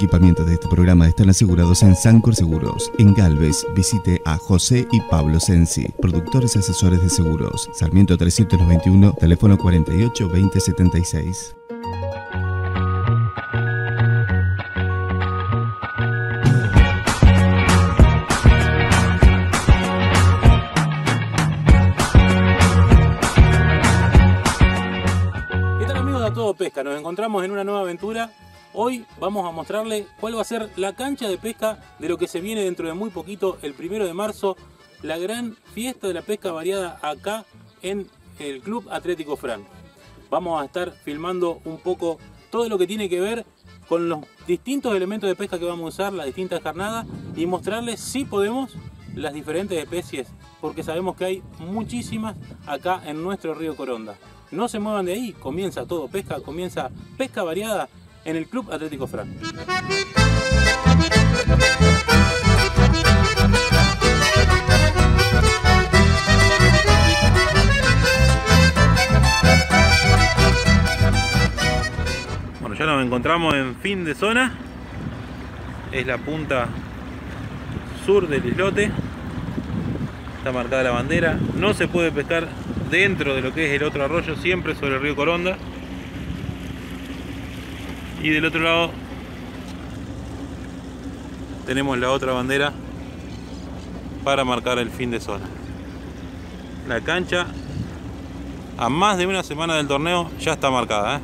y equipamientos de este programa están asegurados en Sancor Seguros. En Galvez, visite a José y Pablo Sensi, productores asesores de seguros. Sarmiento 391, teléfono 48 2076. ¿Qué tal amigos de A Todo Pesca? Nos encontramos en una nueva aventura. Hoy vamos a mostrarle cuál va a ser la cancha de pesca de lo que se viene dentro de muy poquito, el primero de marzo, la gran fiesta de la pesca variada acá en el Club Atlético Fran. Vamos a estar filmando un poco todo lo que tiene que ver con los distintos elementos de pesca que vamos a usar, las distintas carnadas y mostrarles si podemos las diferentes especies, porque sabemos que hay muchísimas acá en nuestro río Coronda. No se muevan de ahí, comienza todo pesca, comienza pesca variada en el Club Atlético Fran. Bueno, ya nos encontramos en fin de zona. Es la punta sur del islote. Está marcada la bandera. No se puede pescar dentro de lo que es el otro arroyo, siempre sobre el río Coronda. Y del otro lado tenemos la otra bandera para marcar el fin de zona. La cancha a más de una semana del torneo ya está marcada. ¿eh?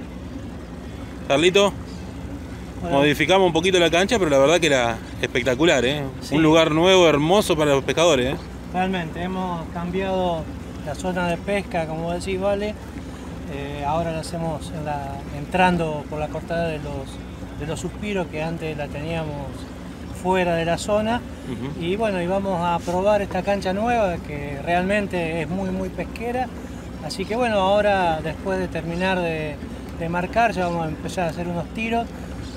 Carlito, Bueno. modificamos un poquito la cancha, pero la verdad que era espectacular. ¿eh? Sí. Un lugar nuevo, hermoso para los pescadores. ¿eh? Realmente, hemos cambiado la zona de pesca, como decís, Vale. Eh, ahora la hacemos en la- entrando por la cortada de los, de los suspiros que antes la teníamos fuera de la zona. Y bueno, y vamos a probar esta cancha nueva que realmente es muy, muy pesquera. Así que bueno, ahora después de terminar de, de marcar, ya vamos a empezar a hacer unos tiros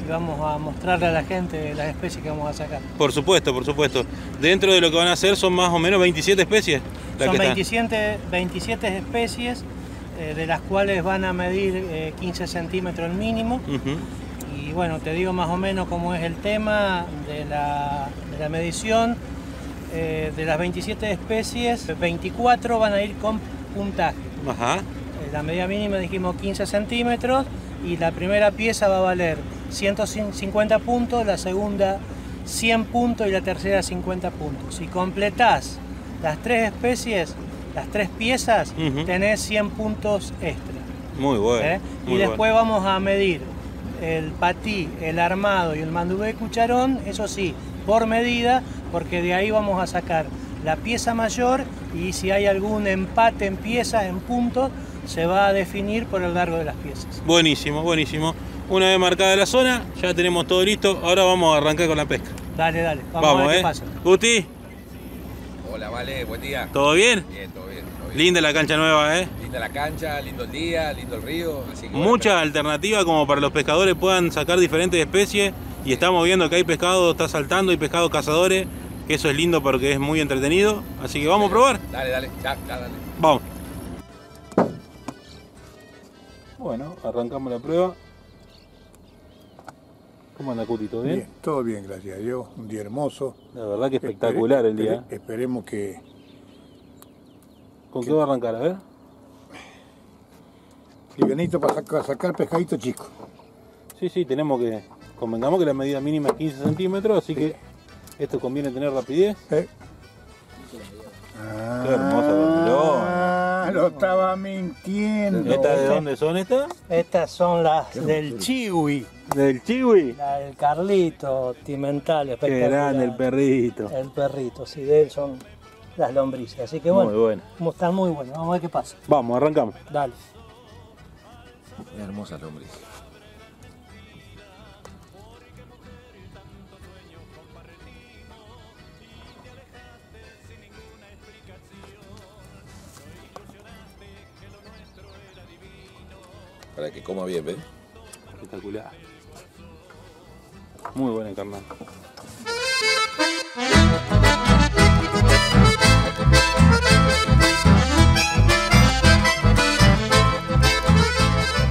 y vamos a mostrarle a la gente las especies que vamos a sacar. Por supuesto, por supuesto. Dentro de lo que van a hacer son más o menos 27 especies. Son que están. 27, 27 especies, eh, de las cuales van a medir eh, 15 centímetros el mínimo. Ujú. Y bueno, te digo más o menos cómo es el tema de la, de la medición. Eh, de las 27 especies, 24 van a ir con puntaje. Ajá. Eh, La medida mínima dijimos 15 centímetros y la primera pieza va a valer 150 puntos, la segunda 100 puntos y la tercera 50 puntos. Si completás las tres especies, las tres piezas, Ujú. tenés 100 puntos extra. Muy bueno. ¿eh? muy Y bueno. después vamos a medir el patí, el armado y el mandubé cucharón, eso sí, por medida, porque de ahí vamos a sacar la pieza mayor y si hay algún empate en piezas, en puntos, se va a definir por el largo de las piezas. Buenísimo, buenísimo. Una vez marcada la zona, ya tenemos todo listo. Ahora vamos a arrancar con la pesca. Dale, dale, vamos, Vamos, a ver eh. qué pasa. Hola, vale, buen día. ¿todo bien? Bien, todo bien, todo bien. Linda la cancha nueva, ¿eh? Linda la cancha, lindo el día, lindo el río. Así que bueno, Mucha alternativa como para los pescadores puedan sacar diferentes especies. Y estamos viendo que hay pescado, está saltando, y pescado cazadores. Que eso es lindo porque es muy entretenido. Así que vamos a probar. Dale, dale, ya, ya, dale. Vamos. Bueno, arrancamos la prueba. ¿Cómo anda Cuti? ¿Todo bien? Bien, todo bien, gracias a Dios. Un día hermoso. La verdad que espectacular el día. Espere- esperemos que ¿Con qué va a arrancar? A ver. livianito para sacar, sacar pescadito chico. Sí, sí, tenemos que. Convengamos que la medida mínima es 15 centímetros, así que esto conviene tener rapidez. ¿eh? Qué hermosa estaba mintiendo. ¿Estas de dónde son estas? Estas son las del Chiwi, Del chiwi. la del Carlito, Timental, Qué espectacular. grande el perrito. El perrito, sí, de él son las lombrices. Así que Muy bueno, bueno. como están muy buenos. Vamos a ver qué pasa. Vamos, arrancamos. Dale. Hermosa lombriz. Para que coma bien, ¿ves? Espectacular. Muy buena carnal.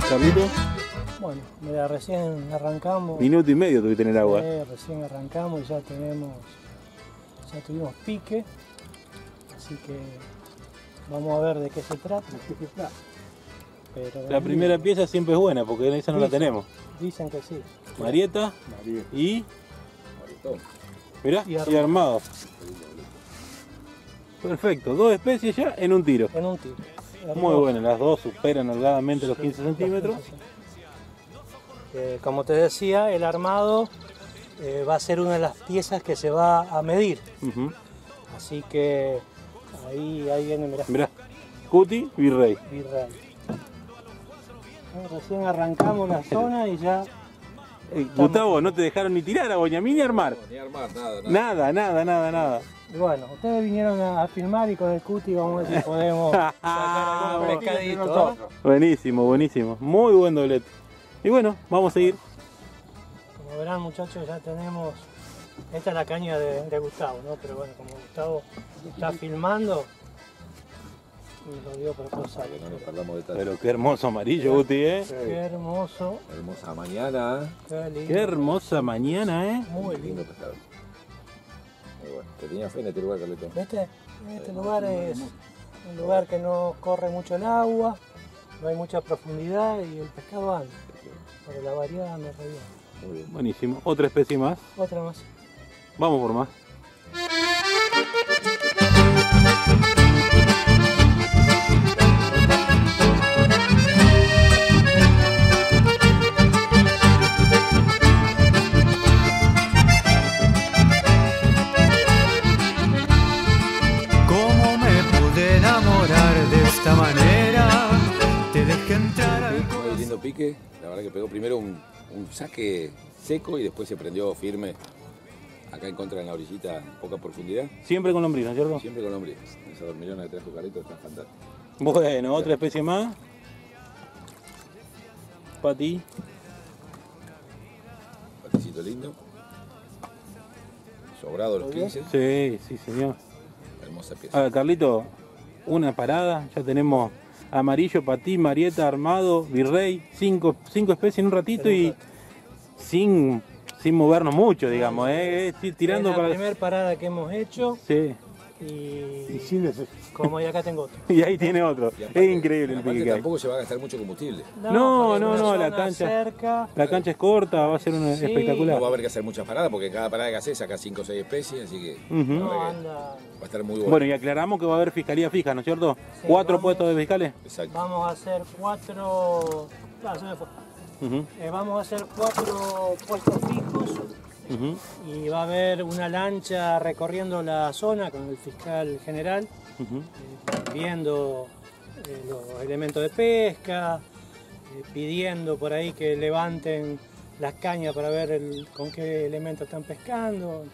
Carlito, Bueno, Mira, recién arrancamos. Minuto y medio tuviste en el agua. Eh, recién arrancamos y ya tenemos, ya tuvimos pique. Así que vamos a ver de qué se trata. Pero La primera pieza siempre es buena porque esa no la tenemos. Dicen que sí. Marieta y. Mirá, Y y armado. Perfecto, dos especies ya en un tiro. En un tiro. Muy bueno, las dos superan holgadamente los 15 centímetros. Eh, como te decía, el armado eh, va a ser una de las piezas que se va a medir. Así que ahí, ahí viene, mirá, Mirá, Cuti, Virrey. virreal. Recién arrancamos la zona y ya Eh, Gustavo, no te dejaron ni tirar a Boñamín ni armar. Ni armar, nada, nada. Nada, nada, nada, nada. Y bueno, ustedes vinieron a, a filmar y con el cuti vamos a ver si podemos sacar algún Vamos. pescadito. ¿eh? Buenísimo, buenísimo. Muy buen doblete. Y bueno, vamos a seguir. Como verán muchachos, ya tenemos, esta es la caña de, de Gustavo, ¿no? Pero bueno, como Gustavo está filmando, y lo dio por cosa. Para que no nos perdamos detalles. Pero qué hermoso amarillo, Guti, ¿eh? Qué hermoso, Hermosa mañana. ¿eh? qué lindo. Qué hermosa mañana, ¿eh? Muy Lindo lindo. pescado. Muy bueno. Te tenía fe en este lugar, Carleto. ¿Viste? Este lugar es un lugar que no corre mucho el agua, no hay mucha profundidad y el pescado anda. Pero la variedad anda re bien. Muy bien. Buenísimo. Otra especie más. Otra más. Vamos por más. Pegó primero un, un saque seco y después se prendió firme. Acá en contra en la orillita, poca profundidad. Siempre con lombriz, ¿no es cierto? Siempre con hombre. Esa dormilona que trajo Carleto está fantástica. Bueno, otra especie más. Pati. Paticito lindo. Sobrado los 15. Sí, sí, señor. Hermosa A pieza. ver, Carlito, una parada. Ya tenemos amarillo, patí, marieta, armado, virrey. Cinco, cinco especies en un ratito y sin, sin movernos mucho, digamos. ¿eh? Ir tirando es la para. primera parada que hemos hecho Sí, y Sí, como y acá tengo otro. y ahí tiene otro. Aparte- Es increíble el pique que hay. tampoco se va a gastar mucho combustible. No, no, no, la cancha- cerca, La cancha es corta, va a ser una Sí. No va a espectacular. haber que hacer muchas paradas porque en cada parada que haces saca 5 o 6 especies, así que no va anda. a estar muy bueno. Bueno, y aclaramos que va a haber fiscalía fija, ¿no es cierto? Sí, Cuatro vamos. puestos de fiscales. Exacto. Vamos a hacer cuatro. ah, se me fue. Eh, vamos a hacer cuatro puestos fijos y va a haber una lancha recorriendo la zona con el fiscal general, eh, viendo eh, los elementos de pesca, eh, pidiendo por ahí que levanten las cañas para ver el- con qué elementos están pescando.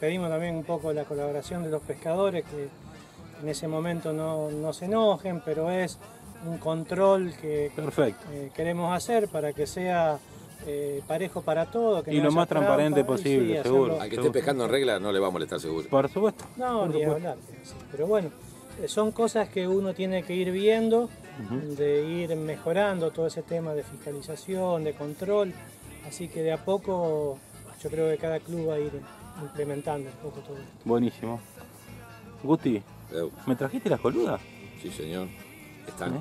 Pedimos también un poco la colaboración de los pescadores que en ese momento no, no se enojen, pero es un control que Perfecto. queremos hacer para que sea eh, parejo para todos. que Y no lo más transparente trampa, posible, seguro. Al que esté pescando en regla no le va a molestar seguro. Por supuesto. No, Por ni supuesto. hablar. Pero bueno, eh, son cosas que uno tiene que ir viendo, de ir mejorando todo ese tema de fiscalización, de control. Así que de a poco yo creo que cada club va a ir implementando un poco todo esto. Buenísimo. Gusti, ¿me trajiste las coludas? Sí, señor. Están. ¿Eh?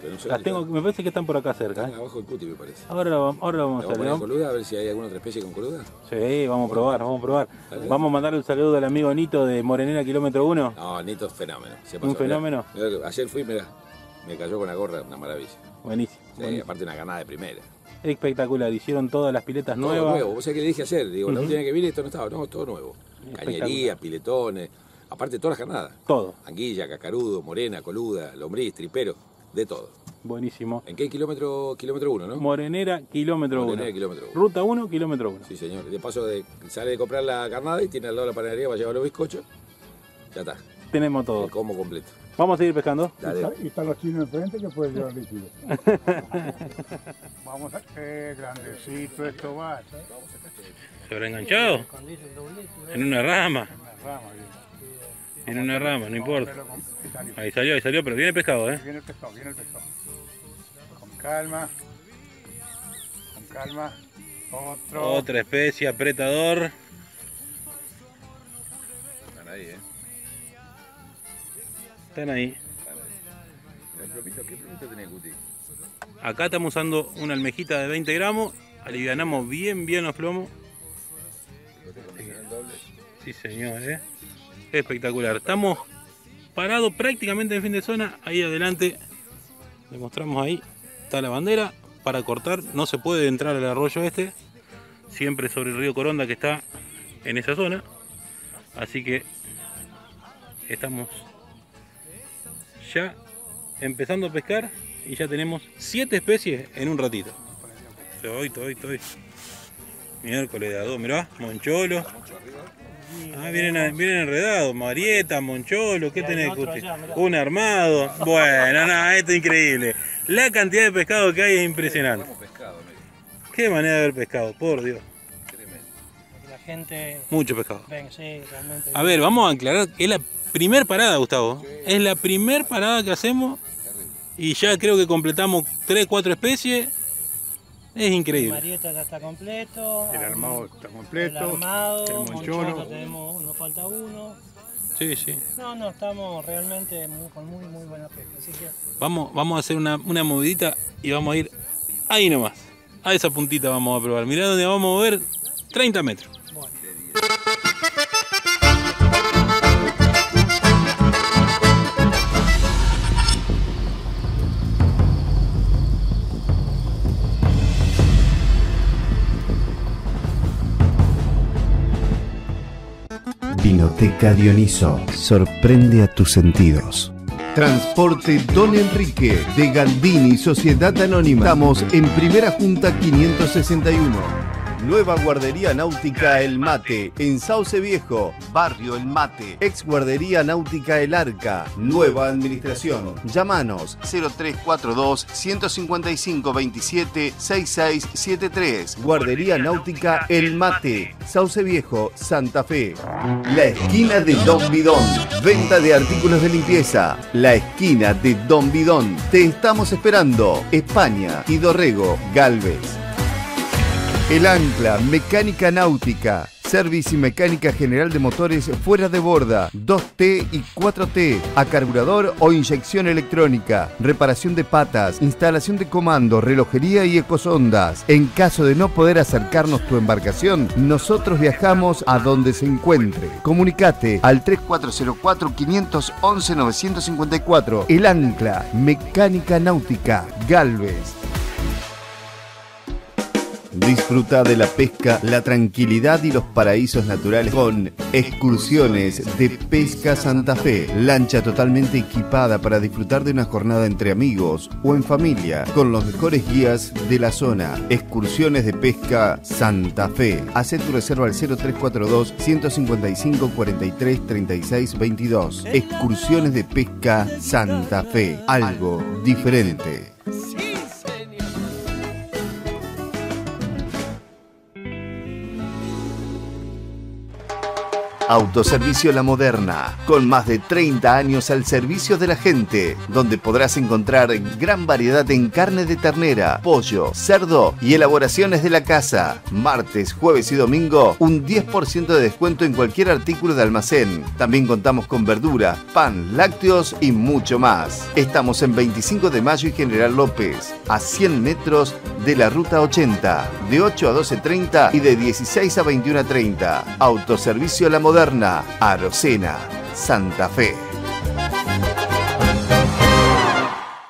Pero no sé Las dónde tengo, están. me parece que están por acá cerca. Están ¿eh? abajo del cuti, me parece. Ahora, lo- ahora lo vamos ¿Le a vamos hacer. ¿no? coluda a ver si hay alguna otra especie con coluda? Sí, vamos a probar, vamos a probar. Dale. Vamos a mandarle un saludo al amigo Nito de Morenera Kilómetro 1. No, Nito es fenómeno. se ¿Un pasó. Mirá, fenómeno? mirá ayer fui, mira, me cayó con la gorra, una maravilla. Buenísimo. Sí, buenísimo. aparte una ganada de primera. Espectacular. Hicieron todas las piletas Todo nuevas. nuevo. Vos sabés que le dije ayer, digo, la Ujú. última vez que vine esto no estaba, no, todo nuevo. Cañería, piletones, aparte todas las carnadas. Todo. Anguilla, cacarudo, morena, coluda, lombriz, tripero, de todo. Buenísimo. ¿En qué kilómetro? Kilómetro uno, ¿no? Morenera Kilómetro 1. Morenera, kilómetro uno. Ruta 1, Kilómetro 1. Sí, señor. Y de paso de, sale de comprar la carnada y tiene al lado la panadería para llevar los bizcochos. Ya está. Tenemos todo. El combo completo. Vamos a seguir pescando. Dale. Y están los chinos enfrente que pueden llevar líquido. Vamos a... ¡Qué grandecito esto va! ¿Se habrá enganchado? En una rama. Una rama, bien. En una rama, no importa. Con- salió. Ahí salió, ahí salió, pero viene pescado, ¿eh? Viene el pescado, viene el pescado. Con calma. calma. Otro. Otra especie, apretador. Están ahí, ¿eh? Están ahí. Están ahí. El plomito, ¿Qué plomito tenés, Guti? Acá estamos usando una almejita de 20 gramos. Alivianamos bien, bien los plomos. Sí, señor, ¿eh? Espectacular. Estamos parados prácticamente en fin de zona. Ahí adelante, le mostramos ahí, está la bandera. Para cortar, no se puede entrar al arroyo este. Siempre sobre el río Coronda que está en esa zona. Así que estamos ya empezando a pescar y ya tenemos siete especies en un ratito. Estoy, estoy, estoy. Miércoles de a dos, mirá, moncholo. Ah, vienen, vienen enredados, Marieta, Moncholo, ¿qué tenés? allá. Un armado. Bueno, no, esto es increíble. La cantidad de pescado que hay es impresionante. Qué manera de ver pescado, por Dios. Tremendo. La gente Mucho pescado. ven, sí, realmente. A ver, vamos a aclarar es la primer parada, Gustavo. Es la primer parada que hacemos y ya creo que completamos 3, 4 especies. Es increíble. Marieta ya está completo. El armado está El completo. armado, el Moncholo tenemos, nos falta uno. Sí, sí. No, no, estamos realmente muy- con muy, muy buena pesca. Así que Vamos, vamos a hacer una, una movidita y vamos a ir ahí nomás. A esa puntita vamos a probar. Mirá donde vamos a mover 30 metros. Bueno. Vinoteca Dioniso. Sorprende a tus sentidos. Transporte Don Enrique de Galdini Sociedad Anónima. Estamos en Primera Junta 561. Nueva guardería náutica El Mate en Sauce Viejo, Barrio El Mate. Ex guardería náutica El Arca. Nueva administración. Llámanos 0342 155 27 6673. Guardería náutica El Mate, Sauce Viejo, Santa Fe. La esquina de Don Bidón. Venta de artículos de limpieza. La esquina de Don Bidón. Te estamos esperando. España y Dorrego, Galvez. El Ancla, Mecánica Náutica, Service y Mecánica General de Motores fuera de borda, 2T y 4T, a carburador o inyección electrónica, reparación de patas, instalación de comando, relojería y ecosondas. En caso de no poder acercarnos tu embarcación, nosotros viajamos a donde se encuentre. Comunicate al 3404 511 954. El Ancla, Mecánica Náutica, Galvez. Disfruta de la pesca, la tranquilidad y los paraísos naturales con excursiones de Pesca Santa Fe. Lancha totalmente equipada para disfrutar de una jornada entre amigos o en familia con los mejores guías de la zona. Excursiones de Pesca Santa Fe. Haz tu reserva al 0342 155 43 36 22. Excursiones de Pesca Santa Fe. Algo diferente. Autoservicio La Moderna, con más de 30 años al servicio de la gente, donde podrás encontrar gran variedad en carne de ternera, pollo, cerdo y elaboraciones de la casa. Martes, jueves y domingo, un 10% de descuento en cualquier artículo de almacén. También contamos con verdura, pan, lácteos y mucho más. Estamos en 25 de mayo y General López, a 100 metros de la Ruta 80, de 8 a 12.30 y de 16 a 21.30. Autoservicio La Moderna, Arocena, Santa Fe.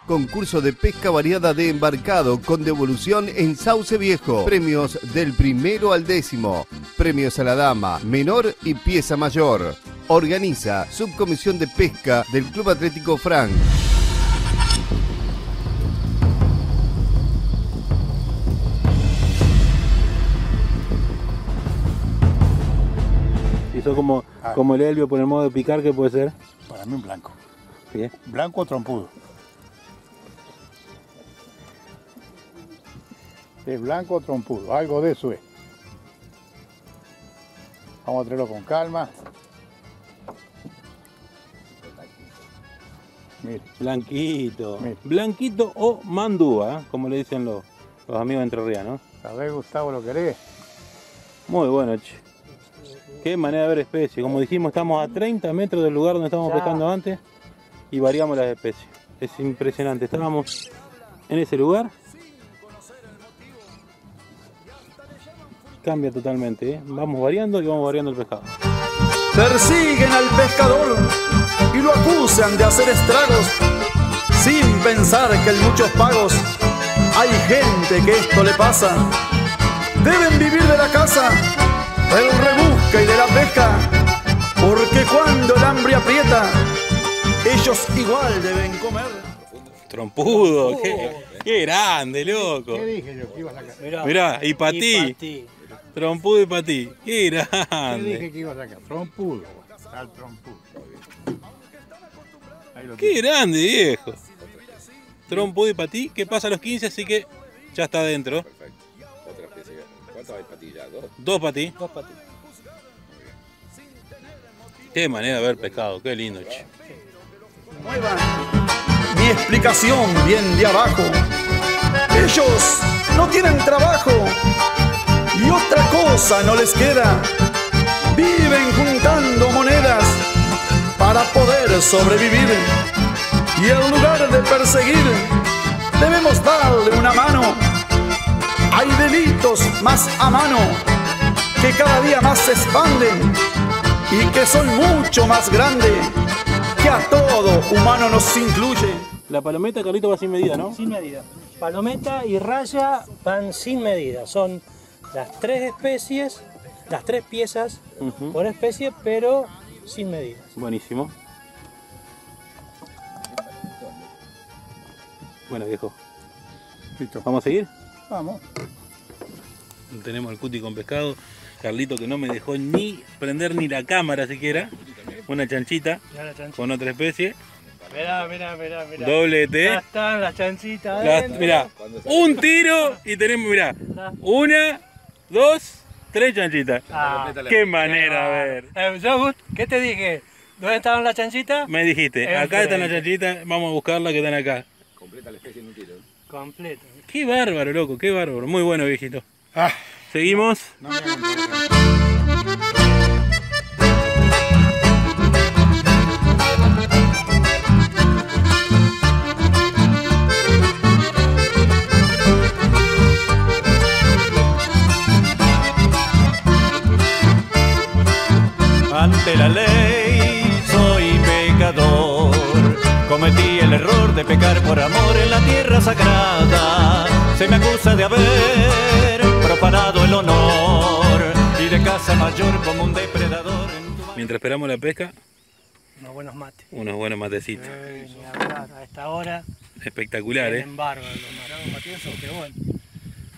Concurso de pesca variada de embarcado con devolución en Sauce Viejo. Premios del primero al décimo. Premios a la dama, menor y pieza mayor. Organiza Subcomisión de Pesca del Club Atlético Frank. Como, Ah. como el Elvio por el modo de picar, que puede ser? Para mí un blanco. Bien. Blanco o trompudo. Es blanco o trompudo, algo de eso es. Vamos a traerlo con calma. Mire, Blanquito. Blanquito o mandúa, como le dicen los, los amigos entrerrianos. A ver, Gustavo, ¿lo querés? Muy bueno, che. Qué manera de ver especies. Como dijimos, estamos a 30 metros del lugar donde estábamos Ya. pescando antes y variamos las especies. Es impresionante. Estábamos en ese lugar. Cambia totalmente, ¿eh? Vamos variando y vamos variando el pescado. Persiguen al pescador y lo acusan de hacer estragos, sin pensar que en muchos pagos hay gente que esto le pasa. Deben vivir de la caza, del y de la pesca, porque cuando el hambre aprieta, ellos igual deben comer. Trompudo, qué, qué grande, loco. ¿Qué dije yo que iba a sacar? Mirá, Mirá, y para ti, ti. trompudo y para ti. Qué ¿Qué dije grande. que iba a sacar? Trompudo. Al trompudo. Qué grande, viejo. Trompudo y para ti, que pasa a los 15, así que ya está adentro. Perfecto. Otra especie. ¿Cuántas hay patillas? ¿Dos? Dos para ti. Dos patitas. Qué manera de ver pescado, qué lindo, mi explicación bien de abajo. Ellos no tienen trabajo y otra cosa no les queda. Viven juntando monedas para poder sobrevivir. Y en lugar de perseguir, debemos darle una mano. Hay delitos más a mano que cada día más se expanden y que son mucho más grandes que a todo humano nos incluye. La palometa, Carlito, va sin medida, ¿no? Sin medida. Palometa y raya van sin medida. Son las tres especies, las tres piezas por especie, pero sin medida. Buenísimo. Bueno, viejo. Listo. ¿Vamos a seguir? Vamos. Tenemos el cuti con pescado. Carlito que no me dejó ni prender ni la cámara siquiera. Una chanchita con otra especie. Mirá, mirá, mirá, mirá. Doble Ya T. están las chanchitas. Las- mirá, un tiro y tenemos, mirá, una, dos, tres chanchitas. Ah, Qué manera, a ver. Eh, yo, ¿qué te dije? ¿Dónde estaban las chanchitas? Me dijiste, acá están las chanchitas, vamos a buscarlas que están acá. Completa la especie en un tiro. Completo. Qué bárbaro, loco, qué bárbaro. Muy bueno, viejito. Ah, Seguimos. Ante la ley soy pecador. Cometí el error de pecar por amor en la tierra sagrada. Se me acusa de haber Mientras esperamos la pesca, Unos buenos mates. unos buenos matecitos. Eh, hablar, a esta hora. Espectacular, ¿eh? embargo de los matosos, pero bueno.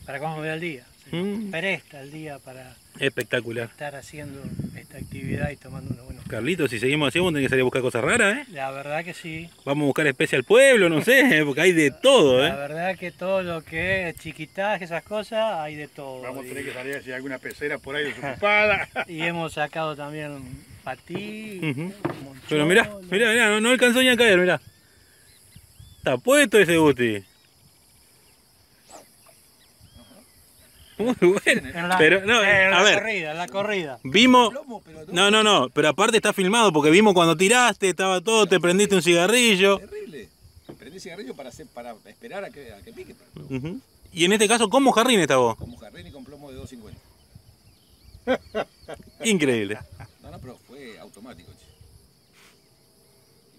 Para cómo me da el día. Se Mm. presta el día para Espectacular. estar haciendo esta actividad y tomando unos buenos. Carlitos, si seguimos así, vamos a tener que salir a buscar cosas raras, ¿eh? La verdad que sí. Vamos a buscar especie al pueblo, no sé, porque hay de todo, La ¿eh? verdad que todo lo que es chiquitaje, esas cosas, hay de todo. Vamos a tener y, que salir si hay alguna pecera por ahí desocupada. y hemos sacado también patí, Ujú. moncholo. Pero mirá, mirá, mirá, no, no alcanzó ni a caer, mirá. Está puesto ese Gusti. Muy bueno. En la, Pero, no, en la a ver, corrida, en la corrida. vimos... No, no, no, pero aparte está filmado porque vimos cuando tiraste, estaba todo, te prendiste un cigarrillo. Terrible. Prendí cigarrillo para, hacer, para esperar a que, a que pique. pero. Y en este caso, ¿cómo jarrín está vos? Como jarrín y con plomo de 250. Increíble. No, pero fue automático. che.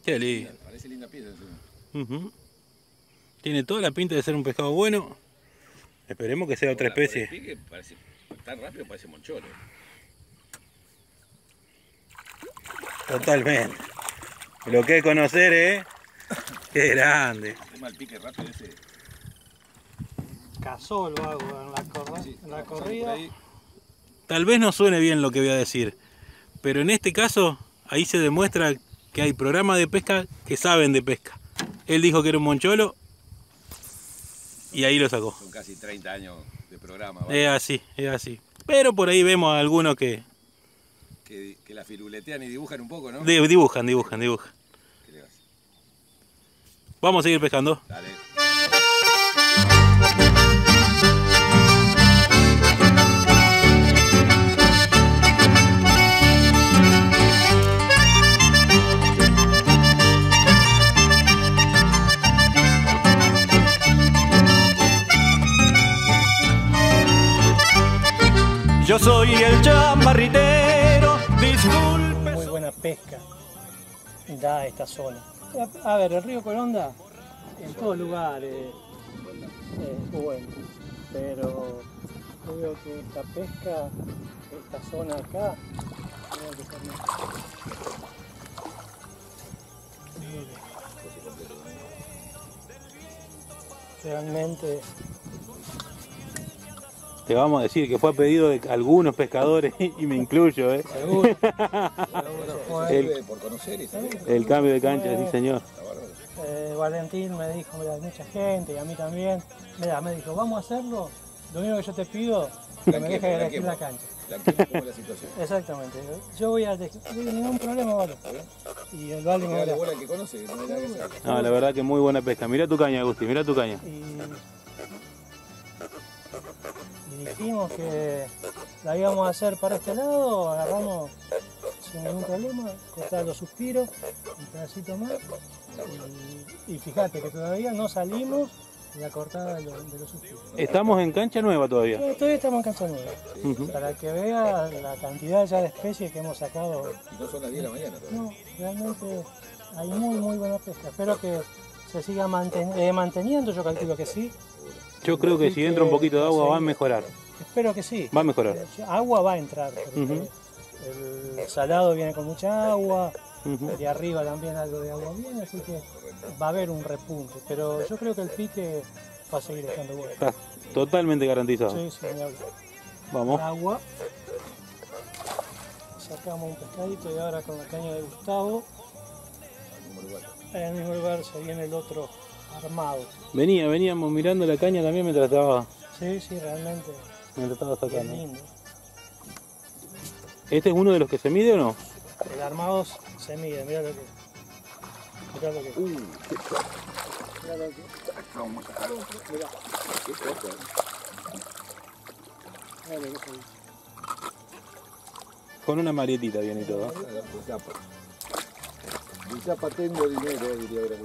Qué lindo. Parece linda pieza. encima. Ujú. Tiene toda la pinta de ser un pescado bueno. Esperemos que sea otra el especie. pique parece, tan rápido parece moncholo. Totalmente. Lo que es conocer, ¿eh? Qué grande. El pique rápido ese. Cazó lo hago en la, corra- Sí, en la pasando por corrida. Tal vez no suene bien lo que voy a decir, pero en este caso ahí se demuestra que hay programas de pesca que saben de pesca. Él dijo que era un moncholo y ahí lo sacó. Son casi 30 años de programa. Es así, es así. Pero por ahí vemos a algunos que Que, que la firuletean y dibujan un poco, ¿no? di- dibujan, dibujan, dibujan. ¿Qué le vas? Vamos a seguir pescando. Dale. Yo soy el chamarritero, disculpe. Muy buena pesca da esta zona. A ver, el río Coronda, en todos lugares es bueno, pero creo que esta pesca, esta zona acá. Realmente Te vamos a decir que fue a pedido de algunos pescadores y me incluyo, ¿eh? seguro. El- por conocer y saber. El cambio de cancha, sí señor. Eh, Valentín me dijo, mira, hay mucha gente y a mí también. Mira, me dijo, vamos a hacerlo. Lo único que yo te pido que me dejes elegir la blanqueemos. cancha. Es la situación. Exactamente. Yo voy a ningún problema, vale. Y el Vale me va a- que conoce, no la verdad que muy buena pesca. Mira tu caña, Agustín, mira tu caña. y dijimos que la íbamos a hacer para este lado, agarramos sin ningún problema, cortar los suspiros, un pedacito más, y, y fíjate que todavía no salimos de la cortada de los, de los suspiros. Estamos en cancha nueva todavía. Todavía todavía estamos en cancha nueva, para que vea la cantidad ya de especies que hemos sacado. Y no son las 10 de la mañana todavía. No, realmente hay muy muy buena pesca. Espero que se siga manten- eh, manteniendo, yo calculo que sí. Yo creo que si entra un poquito de agua va a mejorar. Espero que sí. Va a mejorar. Agua va a entrar, el salado viene con mucha agua, de arriba también algo de agua viene, así que va a haber un repunte. Pero yo creo que el pique va a seguir estando bueno. Está totalmente garantizado. Sí, sí. Vamos. Agua. Sacamos un pescadito y ahora con la caña de Gustavo. En el mismo lugar se viene el otro armado. Venía, veníamos mirando la caña también mientras estaba, Sí, sí, realmente mientras estaba sacando. lindo. ¿Este es uno de los que se mide o no? El armado se mide, mira lo que. Mira lo que. Mira lo que. Vamos a sacar otro. Mirá. Qué poco. Mira lo que. Con una marietita viene y todo. Zapa. Di zapa tengo dinero, diría ahora.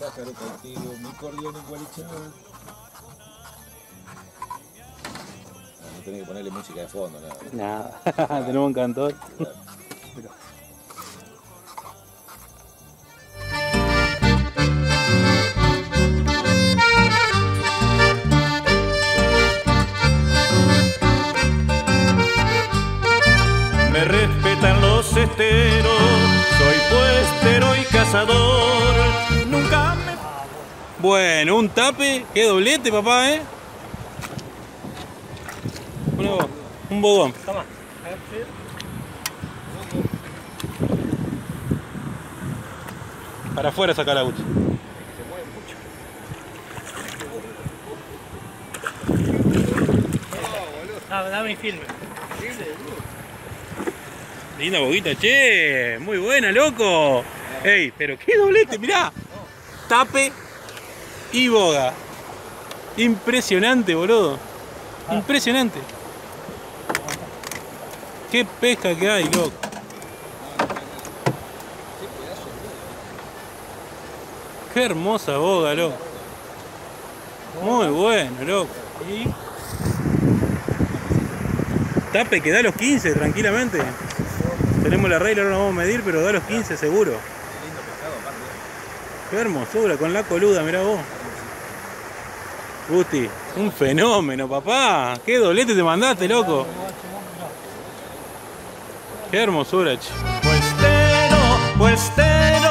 Pájaro contigo, mi cordión igualichado. Ah, No tenés que ponerle música de fondo, nada. Nada, tenemos un cantor. Me respetan los esteros, soy puestero y cazador. Bueno, un tape, qué doblete, papá, ¿eh? Una- un bodón. Toma. Para afuera sacar la auto. Ah, dame filme. Linda boguita, che. Muy buena, loco. Ey, pero qué doblete, mirá. Tape y boga. Impresionante, boludo. Impresionante. Qué pesca que hay, loco. Qué hermosa boga, loco. Muy bueno, loco. Y... Tape que da los 15 tranquilamente. Tenemos la regla, ahora nos vamos a medir, pero da los 15 seguro. Qué hermosura, con la coluda, mirá vos. Gusti, un fenómeno, papá. Qué doblete te mandaste, loco. Qué hermosura, che. Puestero, puestero,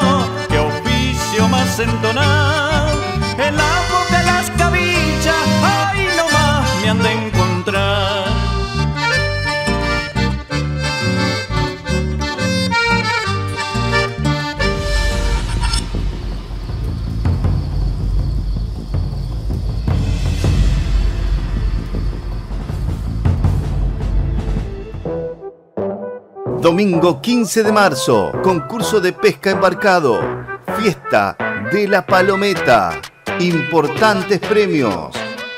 qué oficio más entonado. En la boca de las cabillas, ay nomás me han Domingo 15 de marzo, concurso de pesca embarcado, fiesta de la palometa, importantes premios.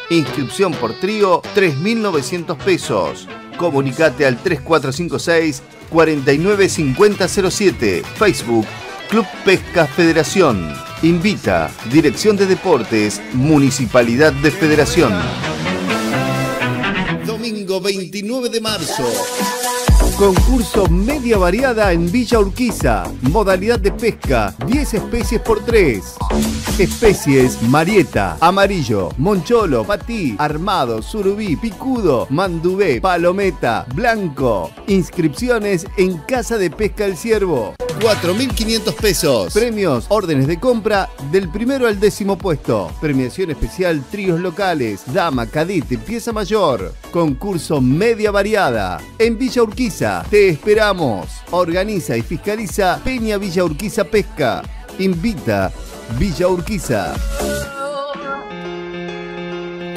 Inscripción por trío 3.900 pesos. Comunicate al 3456 495007. Facebook Club Pesca Federación. Invita Dirección de Deportes, Municipalidad de Federación. sábado 29 de marzo. Concurso media variada en Villa Urquiza. Modalidad de pesca, 10 especies por 3. Especies marieta, amarillo, moncholo, patí, armado, surubí, picudo, mandubé, palometa, blanco. Inscripciones en Casa de Pesca El Ciervo. 4.500 pesos. Premios, órdenes de compra del primero al décimo puesto. Premiación especial, tríos locales, dama, cadete, pieza mayor. Concurso media variada. En Villa Urquiza, te esperamos. Organiza y fiscaliza Peña Villa Urquiza Pesca. Invita Villa Urquiza.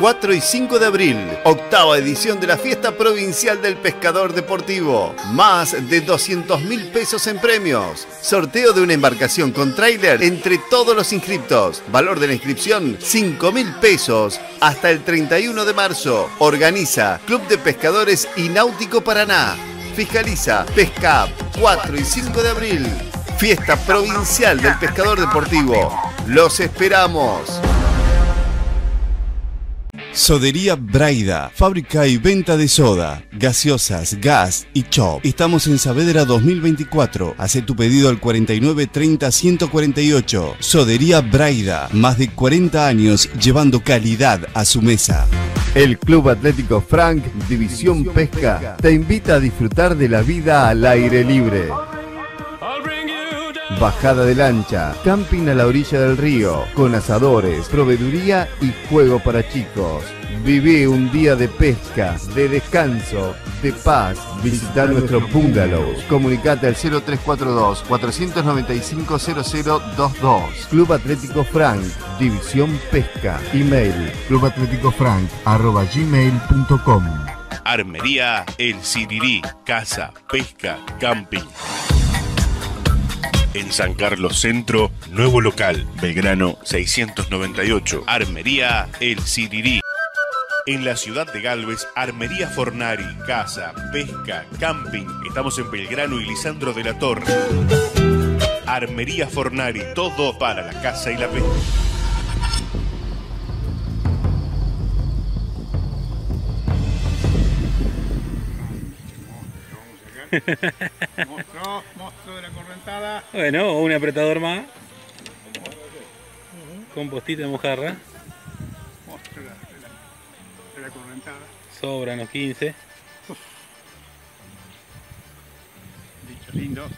4 y 5 de abril, octava edición de la Fiesta Provincial del Pescador Deportivo. Más de 200 mil pesos en premios. Sorteo de una embarcación con tráiler entre todos los inscriptos. Valor de la inscripción 5 mil pesos hasta el 31 de marzo. Organiza Club de Pescadores y Náutico Paraná. Fiscaliza Pesca 4 y 5 de abril. Fiesta Provincial del Pescador Deportivo. Los esperamos. Sodería Braida, fábrica y venta de soda, gaseosas, gas y chop. Estamos en Saavedra 2024. Hace tu pedido al 49 30 148. Sodería Braida, más de 40 años llevando calidad a su mesa. El Club Atlético Frank, División Pesca, te invita a disfrutar de la vida al aire libre. Bajada de lancha, camping a la orilla del río, con asadores, proveeduría y juego para chicos. Viví un día de pesca, de descanso, de paz. Visita nuestros bungalows. Comunicate al 0342-495-0022. Club Atlético Frank, División Pesca. Email clubatléticofrank.gmail.com Armería El Sirirí, casa, pesca, camping. En San Carlos Centro, nuevo local, Belgrano 698. Armería El Sirirí. En la ciudad de Galvez, Armería Fornari, casa, pesca, camping. Estamos en Belgrano y Lisandro de la Torre. Armería Fornari, todo para la casa y la pesca. Monstruo, monstruo de la correntada. Bueno, un apretador más. Con postita de mojarra. Monstruo de la, de la- de la correntada. Sobran los 15. Dicho lindo.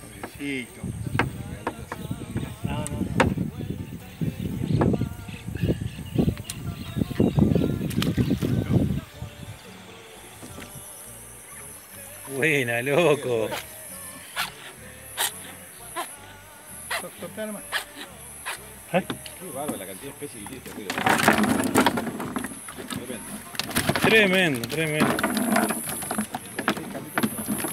Suavecito. Buena, loco. Nomás. Qué bárbaro la cantidad de especies que tiene este río. Tremendo. Tremendo, tremendo.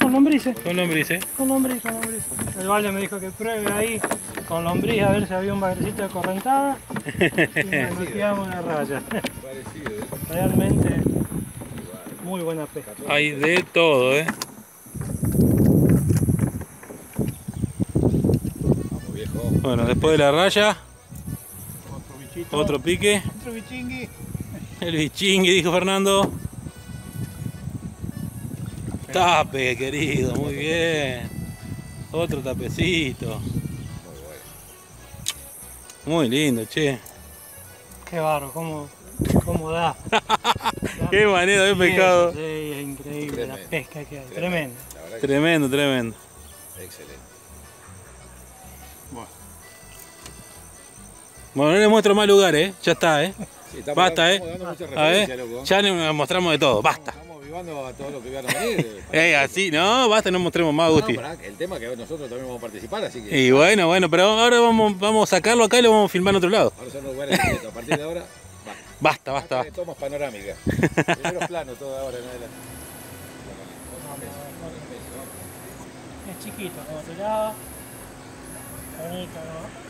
Con lombrices. Con lombrices. Con lombriz, con lombriz. El Valle me dijo que pruebe ahí con lombriz a ver si había un bagrecito de correntada. Y nos metíamos una raya. Parecido, ¿eh? Realmente muy buena pesca. Hay de todo, ¿eh? Vamos, viejo. Bueno, después de la raya, Otro bichito. otro pique. Otro bichingui. El bichingui, dijo Fernando. Tape, querido, muy bien. Otro tapecito. Muy lindo, che. Qué barro, cómo, cómo da. Qué manera de pescado. Sí, es increíble la pesca que hay. Verdad que Tremendo, tremendo. excelente. Bueno, no les muestro más lugares, ¿eh? Ya está, ¿eh? Sí, estamos Basta, ¿eh? A ver, loco. ya les mostramos de todo, basta. Estamos vivando a todos los que van a venir. Eh, así, no, basta, no mostremos más, No, Gusti. el tema que nosotros también vamos a participar, así que Y bueno, bueno, pero ahora vamos, vamos a sacarlo acá y lo vamos a filmar en otro lado. ahora son los lugares secretos. A partir de ahora. Basta, basta, basta. Tomas panorámicas. Primeros planos todo ahora en adelante. Es chiquito, como se lava. Bonito, ¿no?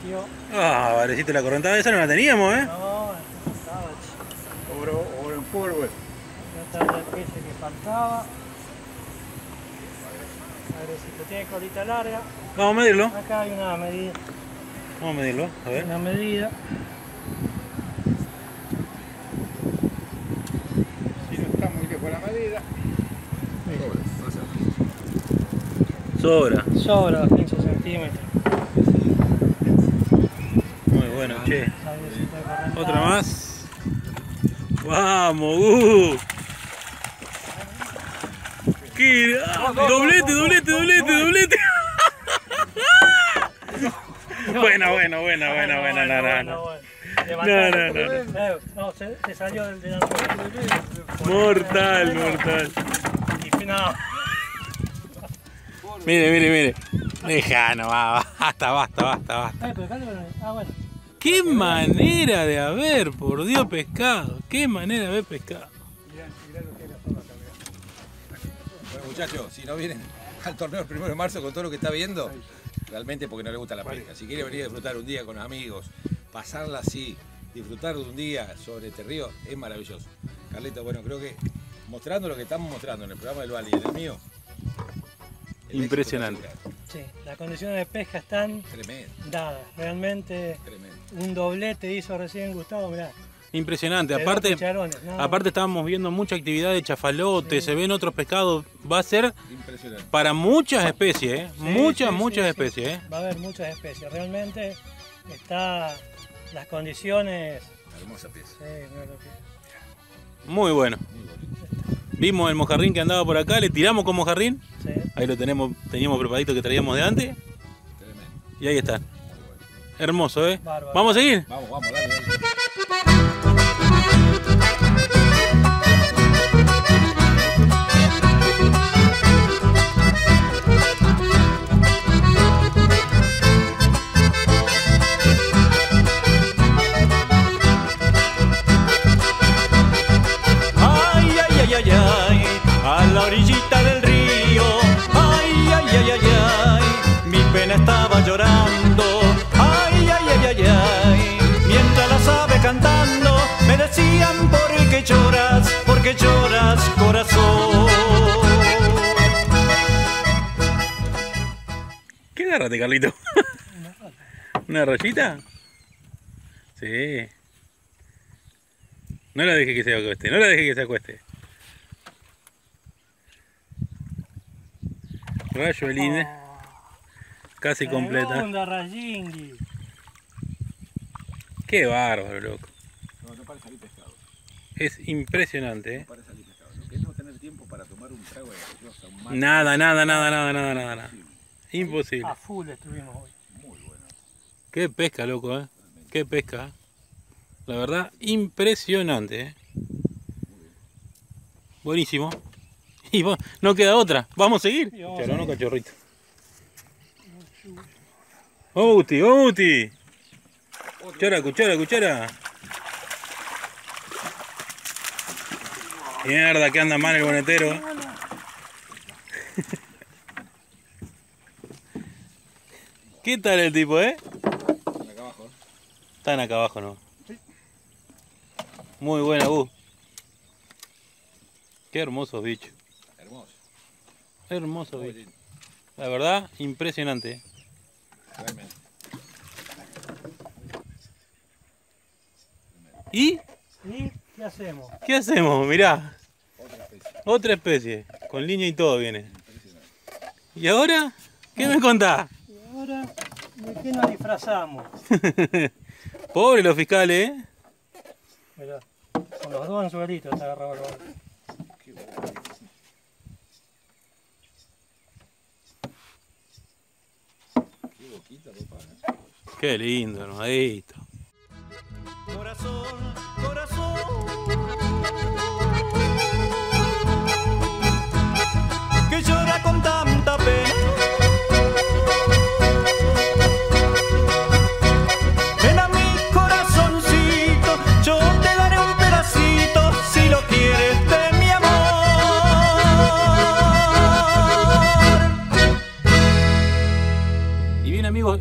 Sintió. Ah, varecito la correntada, esa no la teníamos, ¿eh? No, esto estaba chico. oro, oro en polvo. Esta es la especie que faltaba. Agresito, tiene colita larga. Vamos a medirlo. Acá hay una medida. Vamos a medirlo, a ver. Una medida. Si no está muy lejos la medida. Sobra. Sobra los 15 centímetros. Bueno, che. Correntada. Otra más. Vamos, uh. ¿Qué? Doblete, doblete, doblete, doblete. Buena, buena, buena, buena, buena, no, no, no. No, no, no, Eh, No, se, salió del delantero. Mortal, mortal. Mire, mire, mire. Deja, no, basta, basta, basta, basta. eh, Ah, bueno. Qué manera de haber, por Dios, pescado. Qué manera de haber pescado. Bueno, muchachos, si no vienen al torneo el primero de marzo con todo lo que está viendo, realmente porque no les gusta la pesca. Si quiere venir a disfrutar un día con amigos, pasarla así, disfrutar de un día sobre este río, es maravilloso. Carlito, bueno, creo que mostrando lo que estamos mostrando en el programa del Bali y en el mío. el Impresionante. Sí, las condiciones de pesca están Tremendo, dadas. Realmente tremendo. Un doblete hizo recién Gustavo, mirá. Impresionante. Aparte, no, aparte estábamos viendo mucha actividad de chafalote, se ven otros pescados. Va a ser para muchas especies, ¿eh? Sí, muchas, sí, muchas sí, especies, ¿eh? Va a haber muchas especies. Realmente está las condiciones. Hermosa pieza. Muy bueno. Vimos el mojarrín que andaba por acá, le tiramos con mojarrín. sí. Ahí lo tenemos, teníamos preparadito que traíamos de antes. Tremendo. Y ahí están. Hermoso, ¿eh? Bárbaro. ¿Vamos a seguir? Vamos, vamos, dale, dale. ¿Qué agárrate, Carlito? ¿Una rayita? Sí. No la deje que se acueste, no la deje que se acueste. Rayo de línea, casi completa. Segunda rayingui. Qué bárbaro, loco. No, no para salir pescado. Es impresionante, ¿eh? No para salir pescado. Lo que es no tener tiempo para tomar un trago de gaseosa, un mate. Nada, nada, nada, nada, nada, nada, nada. Imposible. A full estuvimos hoy. Muy bueno. Qué pesca, loco, ¿eh? Qué pesca. La verdad, impresionante, ¿eh? Buenísimo. Y va- no queda otra. ¿Vamos a seguir? Sí, vamos a Charón o seguir. cachorrito. ¡Oh, Guti! ¡Oh, Guti! Cuchara, cuchara, cuchara. Mierda, que anda mal el bonetero. ¿Qué tal el tipo, eh? Acá abajo. Están acá abajo, ¿no? Muy buena, Gus. Qué hermosos bichos. Hermoso. Hermosos Muy bichos. lindo. La verdad, impresionante. ¿eh? Realmente. ¿Y ¿Y qué hacemos? qué hacemos? Mirá, Otra especie. otra especie. Con línea y todo viene. ¿Y ahora? ¿Qué me contás? Ahora, ¿de qué nos disfrazamos? Pobre los fiscales, ¿eh? Mirá, con los dos anzuelitos está agarrado el barco. Qué boquita, papá. Qué lindo, hermadito. Corazón, corazón.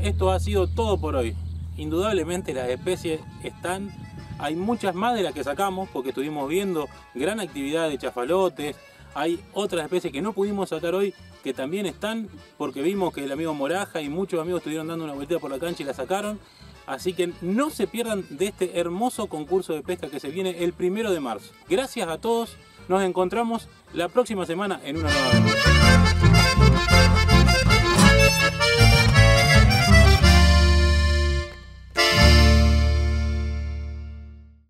Esto ha sido todo por hoy. Indudablemente las especies están, hay muchas más de las que sacamos porque estuvimos viendo gran actividad de chafalotes, Hay otras especies que no pudimos sacar hoy que también están porque vimos que el amigo Moraja y muchos amigos estuvieron dando una vuelta por la cancha y la sacaron. Así que no se pierdan de este hermoso concurso de pesca que se viene el primero de marzo. Gracias a todos. Nos encontramos la próxima semana en una nueva.